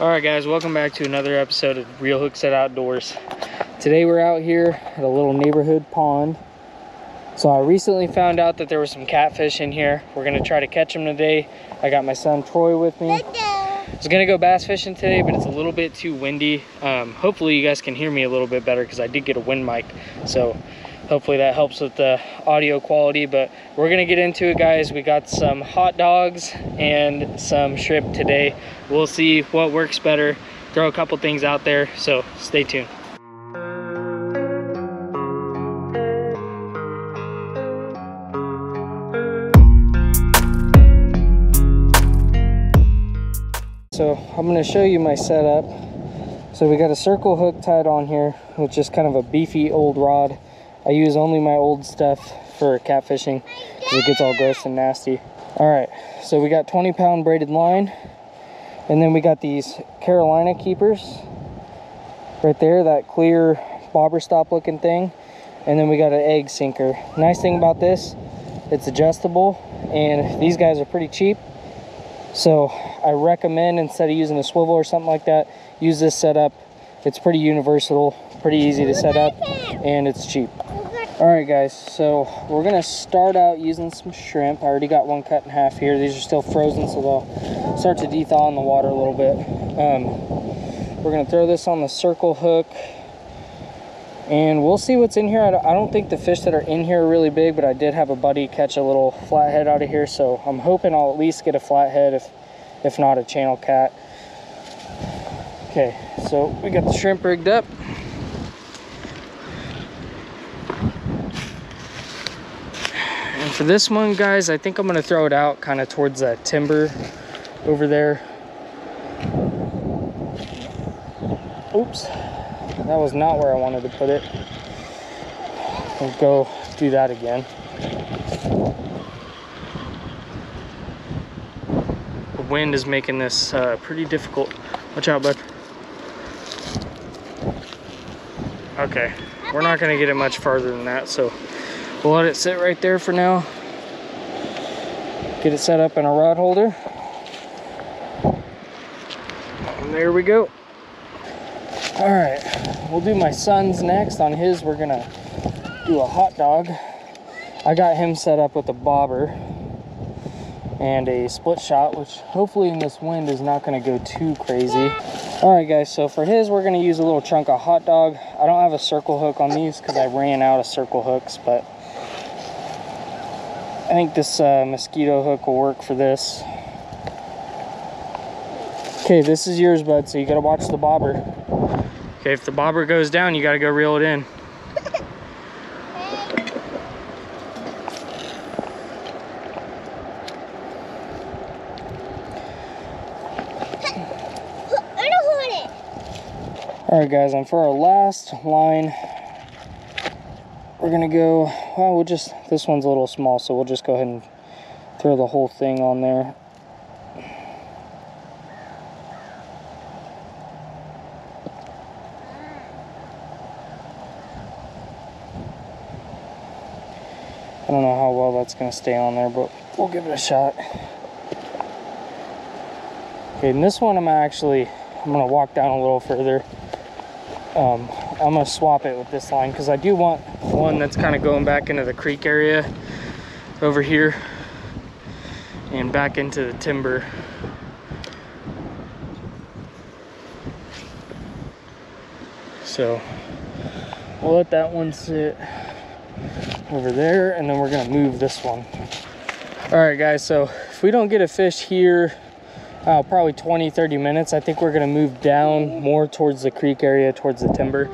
All right, guys, welcome back to another episode of ReelHookSet Outdoors. Today we're out here at a little neighborhood pond. So I recently found out that there was some catfish in here. We're gonna try to catch them today. I got my son Troy with me. I was gonna go bass fishing today, but it's a little bit too windy. Um, hopefully you guys can hear me a little bit better because I did get a wind mic. So hopefully that helps with the audio quality but we're gonna get into it guys. We got some hot dogs and some shrimp today. We'll see what works better. Throw a couple things out there so stay tuned. So i'm going to show you my setup. So we got a circle hook tied on here which is kind of a beefy old rod I use only my old stuff for catfishing because it gets all gross and nasty. All right, so we got 20 pound braided line. And then we got these Carolina keepers right there, that clear bobber stop looking thing. And then we got an egg sinker. Nice thing about this, it's adjustable and these guys are pretty cheap. So I recommend instead of using a swivel or something like that, use this setup. It's pretty universal, pretty easy to set up, and it's cheap. All right, guys, so we're gonna start out using some shrimp. I already got one cut in half here. These are still frozen, so they'll start to dethaw in the water a little bit. Um, we're gonna throw this on the circle hook, and we'll see what's in here. I don't think the fish that are in here are really big, but I did have a buddy catch a little flathead out of here, so I'm hoping I'll at least get a flathead, if, if not a channel cat. Okay, so we got the shrimp rigged up. For this one, guys, I think I'm going to throw it out kind of towards that timber over there. Oops. That was not where I wanted to put it. We'll go do that again. The wind is making this uh, pretty difficult. Watch out, bud. Okay, we're not gonna get it much farther than that, so We'll let it sit right there for now. Get it set up in a rod holder. And there we go. All right, we'll do my son's next. On his, we're gonna do a hot dog. I got him set up with a bobber and a split shot, which hopefully in this wind is not gonna go too crazy. All right guys, so for his, we're gonna use a little chunk of hot dog. I don't have a circle hook on these because I ran out of circle hooks, but I think this uh, mosquito hook will work for this. Okay, this is yours, bud, so you gotta watch the bobber. Okay, if the bobber goes down, you gotta go reel it in. All right, guys, and for our last line, we're gonna go well we'll just this one's a little small so we'll just go ahead and throw the whole thing on there. I don't know how well that's gonna stay on there but we'll give it a shot. Okay and this one I'm actually I'm gonna walk down a little further. Um, I'm gonna swap it with this line because I do want one that's kind of going back into the creek area over here and back into the timber. So we'll let that one sit over there and then we're gonna move this one. All right guys, so if we don't get a fish here uh, probably 20 30 minutes. I think we're to move down more towards the creek area towards the timber.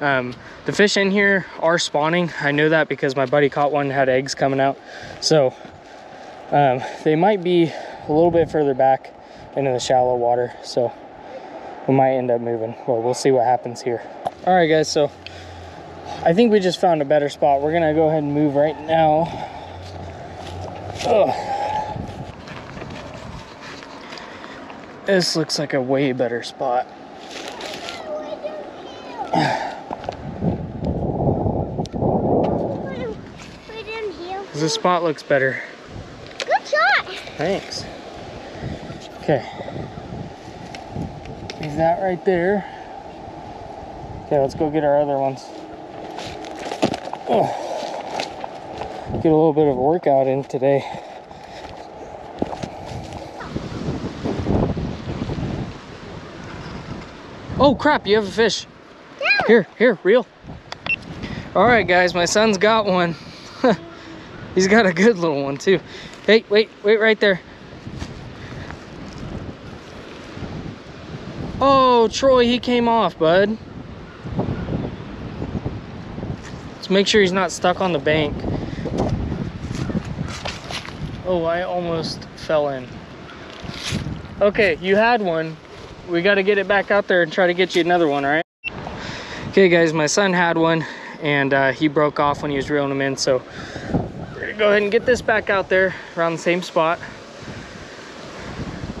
Um, the fish in here are spawning. I know that because my buddy caught one had eggs coming out. So um, they might be a little bit further back into the shallow water. So we might end up moving. Well we'll see what happens here. All right guys. So i think we just found a better spot. We're gonna go ahead and move right now. Ugh. This looks like a way better spot. This spot looks better. Good shot. Thanks. Okay. Leave that right there. Okay, let's go get our other ones. Ugh. Get a little bit of a workout in today. Oh crap, you have a fish. Yeah. Here, here, reel. All right, guys, my son's got one. He's got a good little one too. Hey, wait, wait right there. Oh, Troy, he came off, bud. Let's make sure he's not stuck on the bank. Oh, I almost fell in. Okay, you had one. We got to get it back out there and try to get you another one, all right? Okay, guys, my son had one and uh, he broke off when he was reeling them in, so we're gonna go ahead and get this back out there around the same spot.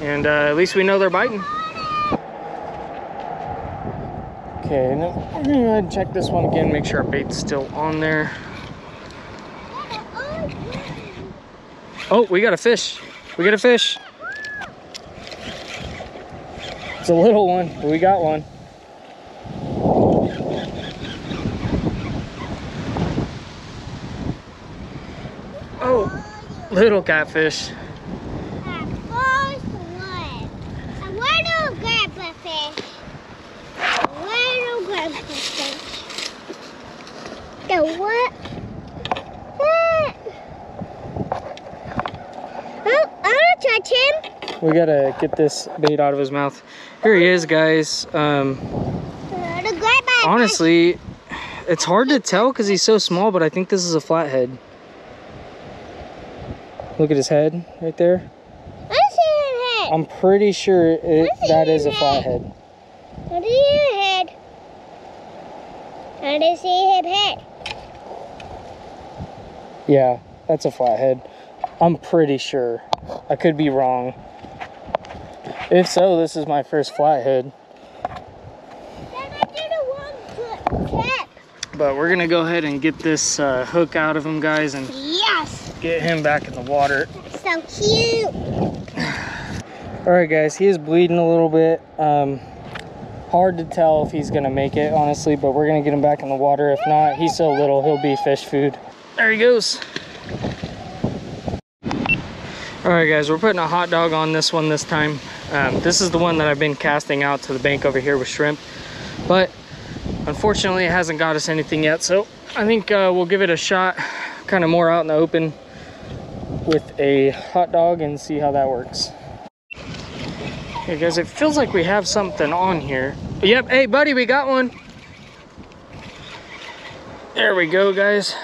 And uh, at least we know they're biting. Okay, and we're gonna go ahead and check this one again, make sure our bait's still on there. Oh, we got a fish. We got a fish. It's a little one, but we got one. Oh, little catfish. First one. A little grandpa fish. A little grandpa fish. The what? What? Oh, I want to touch him. We gotta get this bait out of his mouth. Here he is, guys. Um, honestly, it's hard to tell because he's so small, but I think this is a flathead. Look at his head right there. I'm pretty sure it, that is a flathead. What is his head? I didn't see his head. Yeah, that's a flathead. I'm pretty sure. I could be wrong. If so, this is my first flathead. Then I did a one foot tip. But we're gonna go ahead and get this uh, hook out of him, guys, and Yes, get him back in the water. so cute. All right, guys, he is bleeding a little bit. Um, hard to tell if he's gonna make it, honestly, but we're gonna get him back in the water. If not, he's so little, he'll be fish food. There he goes. All right, guys, we're putting a hot dog on this one this time. Um, this is the one that I've been casting out to the bank over here with shrimp, but unfortunately, it hasn't got us anything yet. So I think uh, we'll give it a shot, kind of more out in the open with a hot dog and see how that works. Okay, guys, it feels like we have something on here. Yep, hey, buddy, we got one. There we go, guys.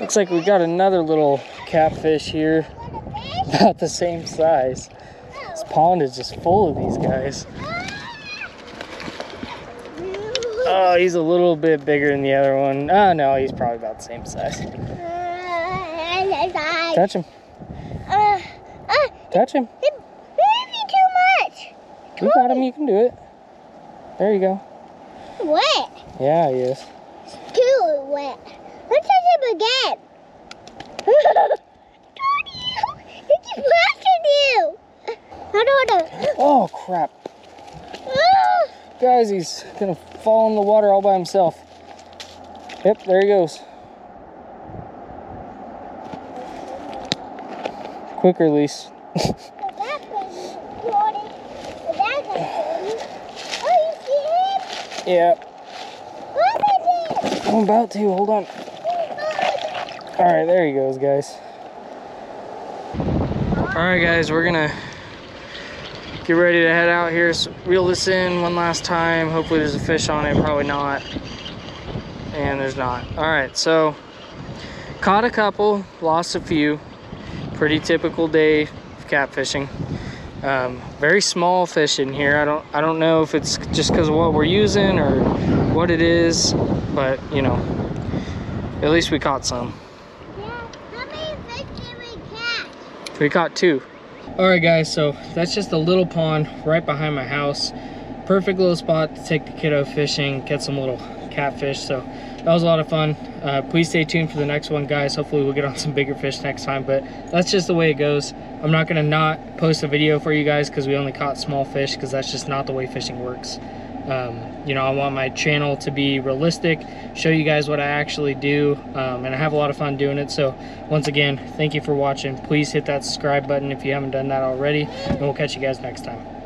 Looks like we got another little catfish here, about the same size. This pond is just full of these guys. Oh, he's a little bit bigger than the other one. Oh, no, he's probably about the same size. Touch him. Uh, uh, Touch him. it too much. You got him. You can do it. There you go. Wet. Yeah, he is. Too wet. Let's touch him again. Tony, it's blasting you. I don't know. Oh, crap. Ah, Guys, he's gonna fall in the water all by himself. Yep, there he goes. Quick release. Yeah. I'm about to. Hold on. All right, there he goes, guys. All right, guys, we're gonna get ready to head out here. Reel this in one last time. Hopefully, there's a fish on it. Probably not. And there's not. All right, so caught a couple, lost a few. Pretty typical day of catfishing. Um, very small fish in here. I don't I don't know if it's just because of what we're using or what it is, but you know, at least we caught some. Yeah. How many fish did we catch? We caught two. All right, guys. So that's just a little pond right behind my house. perfect little spot to take the kiddo fishing, get some little catfish. So that was a lot of fun. Uh, please stay tuned for the next one, guys. Hopefully we'll get on some bigger fish next time, but that's just the way it goes. I'm not gonna not post a video for you guys because we only caught small fish because that's just not the way fishing works. Um, you know, I want my channel to be realistic, show you guys what I actually do, um, and I have a lot of fun doing it. So once again, thank you for watching. Please hit that subscribe button if you haven't done that already, and we'll catch you guys next time.